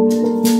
Música